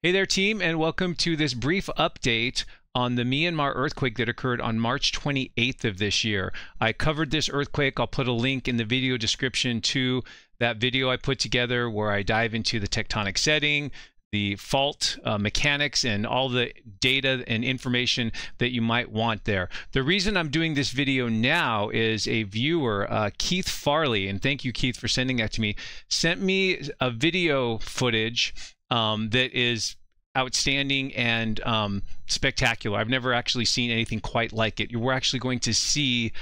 Hey there, team, and welcome to this brief update on the Myanmar earthquake that occurred on March 28th of this year. I covered this earthquake. I'll put a link in the video description to that video I put together where I dive into the tectonic setting, the fault uh, mechanics, and all the data and information that you might want there. The reason I'm doing this video now is a viewer, uh, Keith Farley, and thank you, Keith, for sending that to me, sent me a video footage um, that is outstanding and um, spectacular. I've never actually seen anything quite like it. You're actually going to see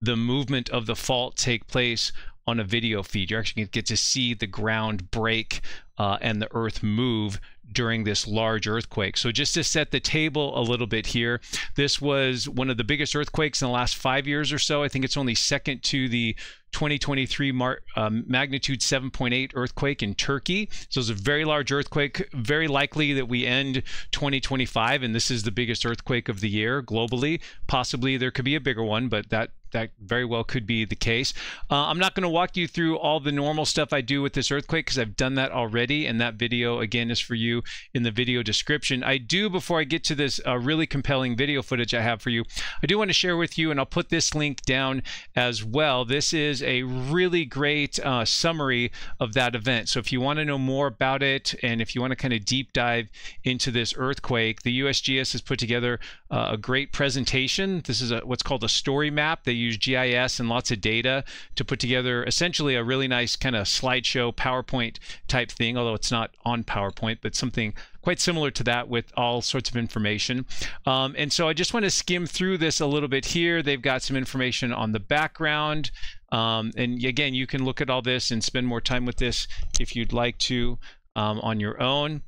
the movement of the fault take place on a video feed. You're actually going to get to see the ground break uh, and the earth move during this large earthquake. So just to set the table a little bit here, this was one of the biggest earthquakes in the last five years or so. I think it's only second to the 2023 mar- um, magnitude 7.8 earthquake in Turkey. So it's a very large earthquake. Very likely that we end 2025, and this is the biggest earthquake of the year globally. Possibly there could be a bigger one, but that that very well could be the case. Uh, I'm not going to walk you through all the normal stuff I do with this earthquake because I've done that already, and that video again is for you in the video description. I do, before I get to this uh, really compelling video footage I have for you, I do want to share with you, and I'll put this link down as well. This is a really great uh, summary of that event. So if you want to know more about it, and if you want to kind of deep dive into this earthquake, the USGS has put together uh, a great presentation. This is a, what's called a story map. They use GIS and lots of data to put together essentially a really nice kind of slideshow PowerPoint type thing, although it's not on PowerPoint, but something quite similar to that with all sorts of information. Um, and so I just want to skim through this a little bit here. They've got some information on the background. Um, and again, you can look at all this and spend more time with this if you'd like to um, on your own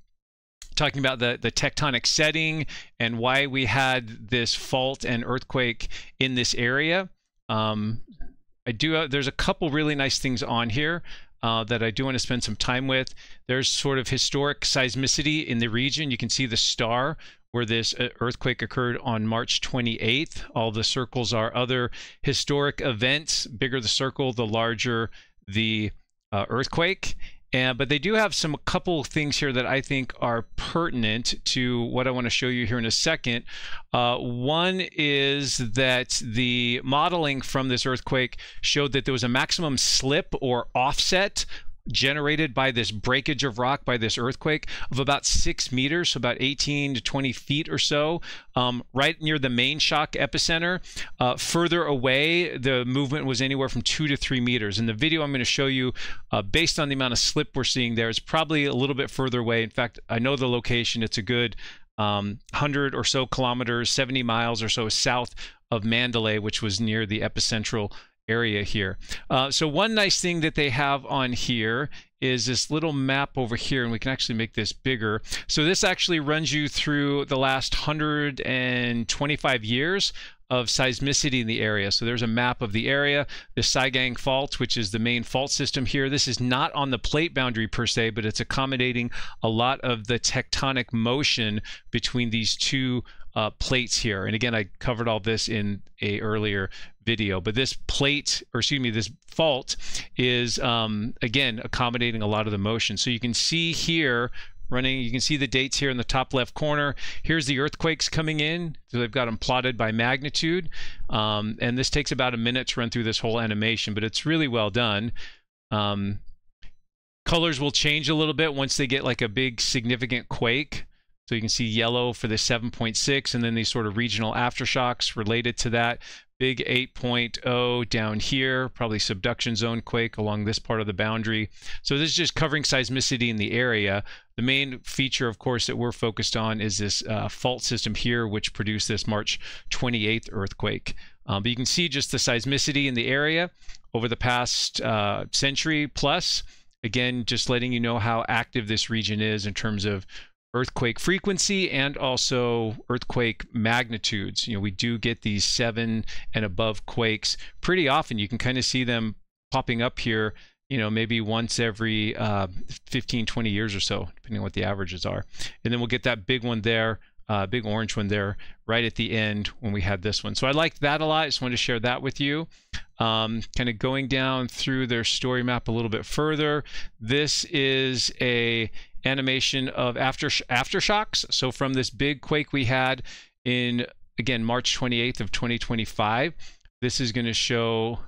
talking about the, the tectonic setting and why we had this fault and earthquake in this area. Um, I do. Uh, there's a couple really nice things on here uh, that I do want to spend some time with. There's sort of historic seismicity in the region. You can see the star where this uh, earthquake occurred on March 28th. All the circles are other historic events. Bigger the circle, the larger the uh, earthquake. And, but they do have some a couple things here that I think are pertinent to what I want to show you here in a second. Uh, one is that the modeling from this earthquake showed that there was a maximum slip or offset generated by this breakage of rock by this earthquake of about six meters, so about 18 to 20 feet or so, um, right near the main shock epicenter. Uh, further away, the movement was anywhere from two to three meters. In the video I'm going to show you, uh, based on the amount of slip we're seeing there, it's probably a little bit further away. In fact, I know the location. It's a good um, 100 or so kilometers, 70 miles or so south of Mandalay, which was near the epicentral area here. Uh, so one nice thing that they have on here is this little map over here, and we can actually make this bigger. So this actually runs you through the last 125 years of seismicity in the area. So there's a map of the area, the Sagaing Fault, which is the main fault system here. This is not on the plate boundary per se, but it's accommodating a lot of the tectonic motion between these two uh, plates here. And again, I covered all this in a earlier video, but this plate, or excuse me, this fault is, um, again, accommodating a lot of the motion. So you can see here running, you can see the dates here in the top left corner. Here's the earthquakes coming in. So they've got them plotted by magnitude. Um, and this takes about a minute to run through this whole animation, but it's really well done. Um, colors will change a little bit once they get like a big significant quake. So you can see yellow for the 7.6 and then these sort of regional aftershocks related to that. Big 8.0 down here, probably subduction zone quake along this part of the boundary. So this is just covering seismicity in the area. The main feature, of course, that we're focused on is this uh, fault system here, which produced this March 28th earthquake. Um, but you can see just the seismicity in the area over the past uh, century plus. Again, just letting you know how active this region is in terms of earthquake frequency and also earthquake magnitudes. You know, we do get these seven and above quakes pretty often. You can kind of see them popping up here, you know, maybe once every uh, 15, 20 years or so, depending on what the averages are. And then we'll get that big one there. Uh, big orange one there right at the end when we had this one. So I liked that a lot. I just wanted to share that with you. Um, kind of going down through their story map a little bit further. This is a animation of after aftershocks. So from this big quake we had in again March 28th of 2025, this is going to show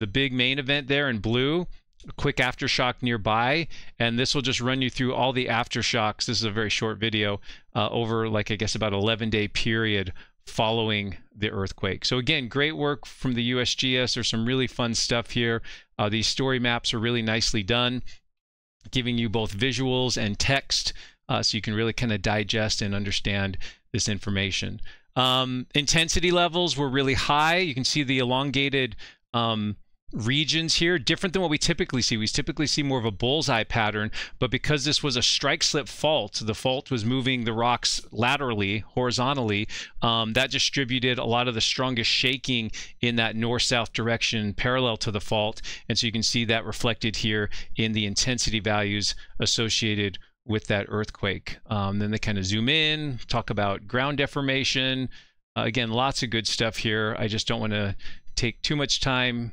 the big main event there in blue a quick aftershock nearby and this will just run you through all the aftershocks this is a very short video uh, over like i guess about 11 day period following the earthquake. So again, great work from the USGS. There's some really fun stuff here. Uh, these story maps are really nicely done, giving you both visuals and text, uh, so you can really kind of digest and understand this information. Um, intensity levels were really high. You can see the elongated um, regions here, different than what we typically see. We typically see more of a bullseye pattern, but because this was a strike slip fault, the fault was moving the rocks laterally, horizontally, um, that distributed a lot of the strongest shaking in that north-south direction parallel to the fault. And so you can see that reflected here in the intensity values associated with that earthquake. Um, then they kind of zoom in, talk about ground deformation. Uh, again, lots of good stuff here. I just don't want to take too much time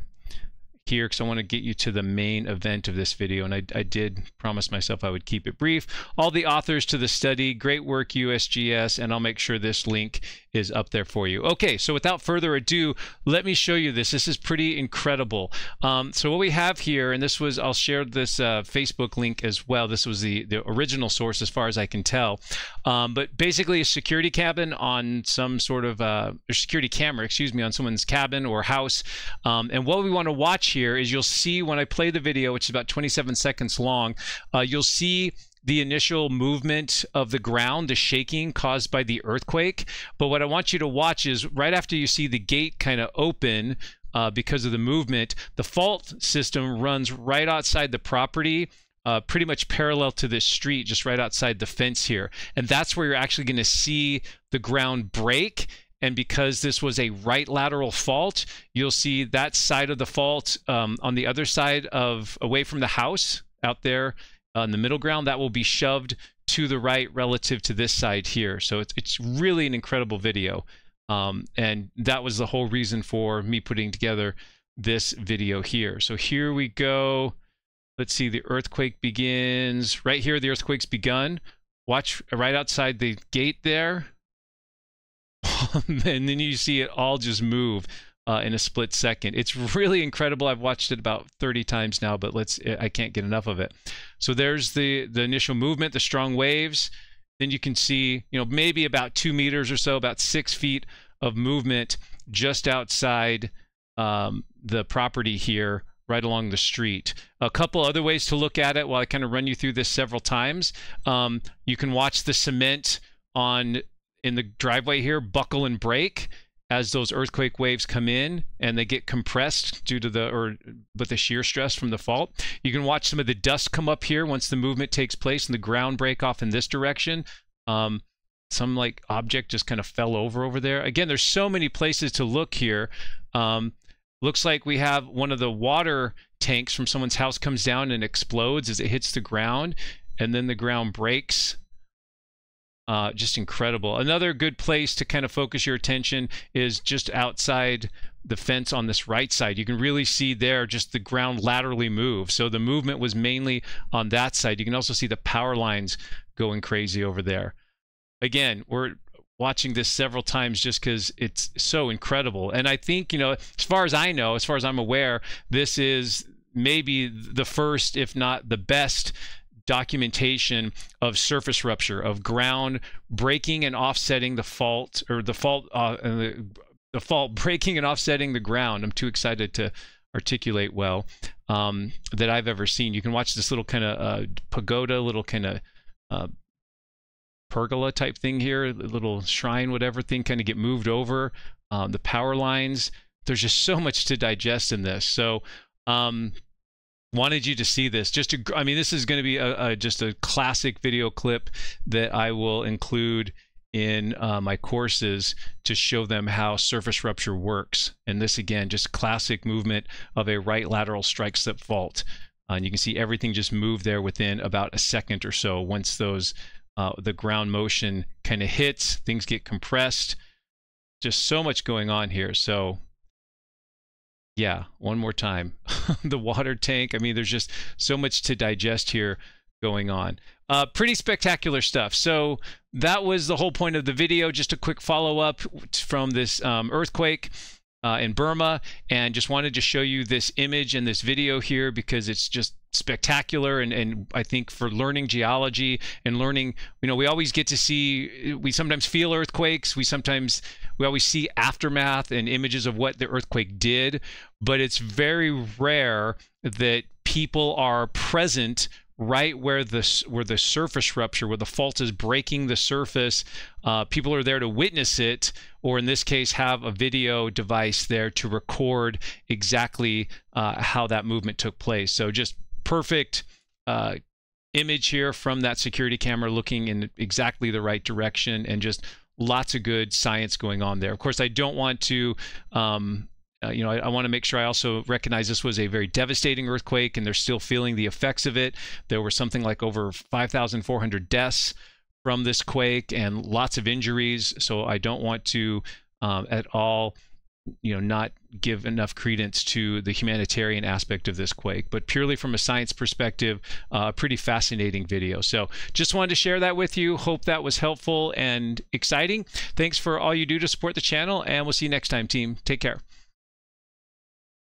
here because I want to get you to the main event of this video. And I, I, did promise myself I would keep it brief. All the authors to the study, great work USGS, and I'll make sure this link is up there for you. Okay, so without further ado, let me show you this. This is pretty incredible. Um, so what we have here, and this was, I'll share this uh, Facebook link as well. This was the, the original source as far as I can tell. Um, but basically a security cabin on some sort of, uh, security camera, excuse me, on someone's cabin or house. Um, and what we want to watch here is you'll see when I play the video, which is about 27 seconds long, uh, you'll see the initial movement of the ground, the shaking caused by the earthquake. But what I want you to watch is right after you see the gate kind of open uh, because of the movement, the fault system runs right outside the property. Uh, pretty much parallel to this street, just right outside the fence here. And that's where you're actually going to see the ground break. And because this was a right lateral fault, you'll see that side of the fault um, on the other side of away from the house out there on the middle ground, that will be shoved to the right relative to this side here. So it's, it's really an incredible video. Um, and that was the whole reason for me putting together this video here. So here we go. Let's see, the earthquake begins. Right here, the earthquake's begun. Watch right outside the gate there. and then you see it all just move uh, in a split second. It's really incredible. I've watched it about 30 times now, but let's I can't get enough of it. So there's the the initial movement, the strong waves. Then you can see, you know, maybe about two meters or so, about six feet of movement just outside um, the property here, right along the street. A couple other ways to look at it while I kind of run you through this several times. Um, you can watch the cement on in the driveway here buckle and break as those earthquake waves come in and they get compressed due to the or with the shear stress from the fault. You can watch some of the dust come up here once the movement takes place and the ground break off in this direction. Um, some like object just kind of fell over over there. Again, there's so many places to look here. Um, looks like we have one of the water tanks from someone's house comes down and explodes as it hits the ground and then the ground breaks uh, just incredible. Another good place to kind of focus your attention is just outside the fence on this right side. You can really see there just the ground laterally move. So the movement was mainly on that side. You can also see the power lines going crazy over there. Again, we're watching this several times just because it's so incredible. And I think, you know, as far as I know, as far as I'm aware, this is maybe the first, if not the best documentation of surface rupture, of ground breaking and offsetting the fault, or the fault, uh, the, the fault breaking and offsetting the ground. I'm too excited to articulate well um, that I've ever seen. You can watch this little kind of uh, pagoda, little kind of uh, pergola type thing here, little shrine, whatever thing, kind of get moved over. Um, the power lines. There's just so much to digest in this. So um, wanted you to see this. Just to i mean this is going to be a, a, just a classic video clip that i will include in uh, my courses to show them how surface rupture works. And this again just classic movement of a right lateral strike slip fault. Uh, and you can see everything just move there within about a second or so once those uh, the ground motion kind of hits things get compressed. Just so much going on here. So yeah, one more time. the water tank. I mean, there's just so much to digest here going on. uh, pretty spectacular stuff. So that was the whole point of the video. Just a quick follow up from this um, earthquake. Uh, in Burma, and just wanted to show you this image and this video here because it's just spectacular and, and I think for learning geology and learning you know we always get to see we sometimes feel earthquakes we sometimes we always see aftermath and images of what the earthquake did but it's very rare that people are present right where the where the surface rupture, where the fault is breaking the surface. Uh, people are there to witness it, or in this case, have a video device there to record exactly uh, how that movement took place. So just perfect uh, image here from that security camera, looking in exactly the right direction, and just lots of good science going on there. Of course, I don't want to um, uh, you know, I, I want to make sure I also recognize this was a very devastating earthquake, and they're still feeling the effects of it. There were something like over 5,400 deaths from this quake and lots of injuries. So I don't want to um, at all, you know, not give enough credence to the humanitarian aspect of this quake, but purely from a science perspective, a uh, pretty fascinating video. So just wanted to share that with you. Hope that was helpful and exciting. Thanks for all you do to support the channel, and we'll see you next time, team. Take care.